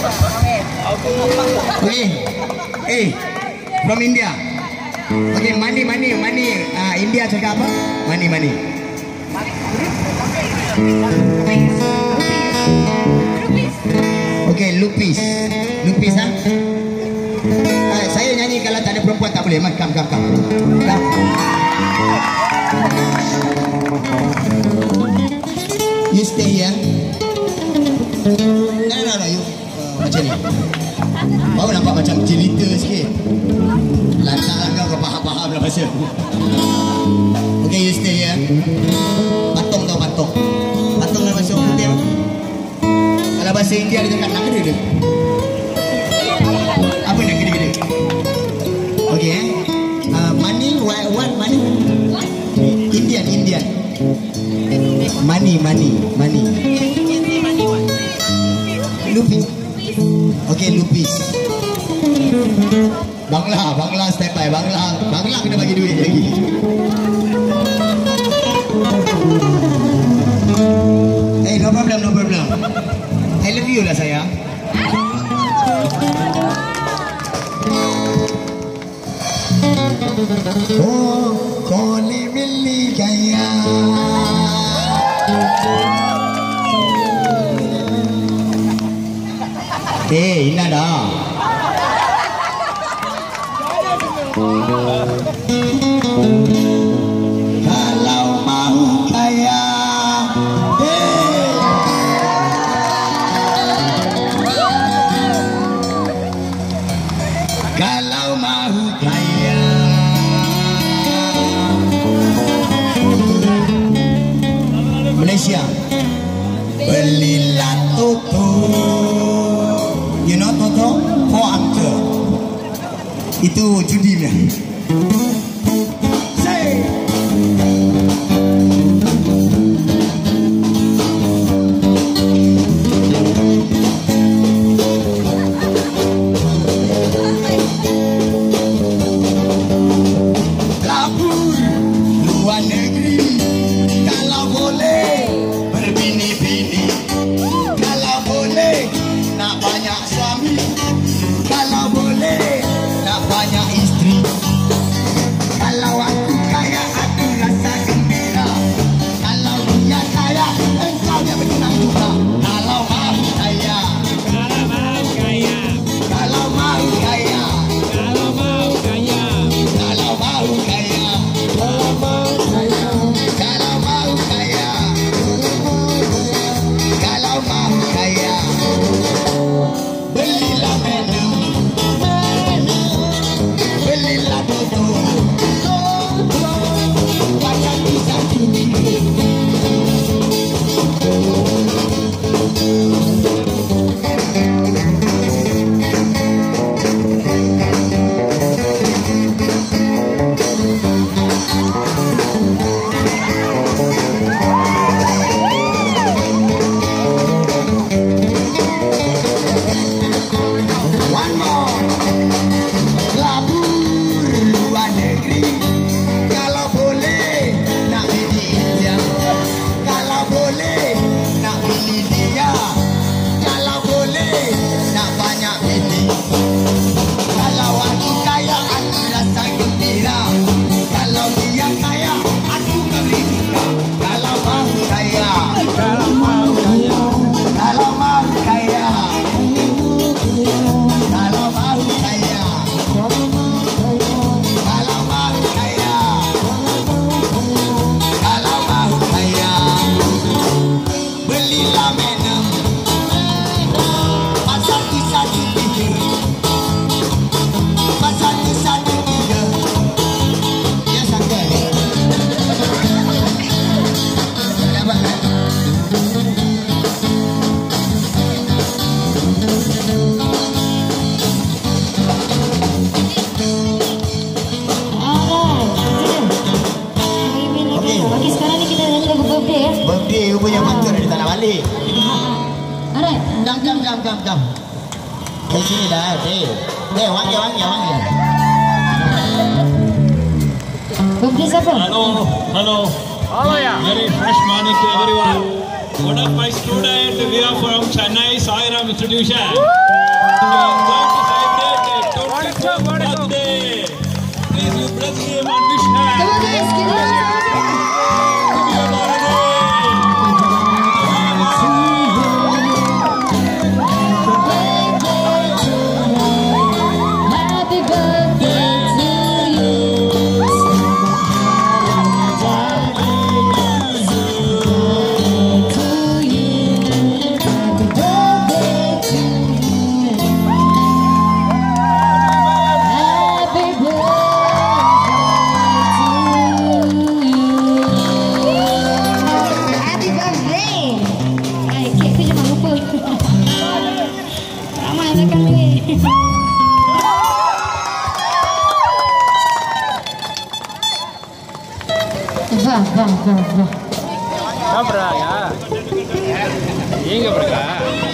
Okay. Eh, from India. Okay, money, money, money. Ah, India cakap apa? Money, money. Okay, lupis. Lupis ah. Ah, saya nyanyi kalau tak ada perempuan tak boleh. Mas, kam, kam, kam. You stay here. No, no, no, you uh, macam ni. Baru nampak macam cerita sikit. Lantak kau kau faham-faham lah pasal. Okay, you stay here. Patung tau patung. Patung dalam bahasa orang putih apa? Kalau bahasa India dia cakap nak gede dia. Apa nak gede-gede? Okay, eh. Uh, money, what, what money? Indian, Indian. Money, money, money. Lupis. Okay, lupis. Bangla, Bangla step by Bangla. Bangla kena bagi duit lagi. Eh, no problem, no problem. I love you lah sayang. Oh, koli mili kaya. Ini ada. Kalau mau kaya, eh. Kalau mau kaya, Malaysia, belilah Toto. Itu judi dia. Mantul dia tak nak balik. Alright. Kam kam kam kam kam. Di sini dah, deh. Deh, wangi wangi wangi. Birthday siapa? Hello, hello. Oh, Very fresh morning to everyone. one of my students, we are from Chennai Sairam Institution. We வா வா வா வா. சாப்பிட்றாங்க எங்க பிறகு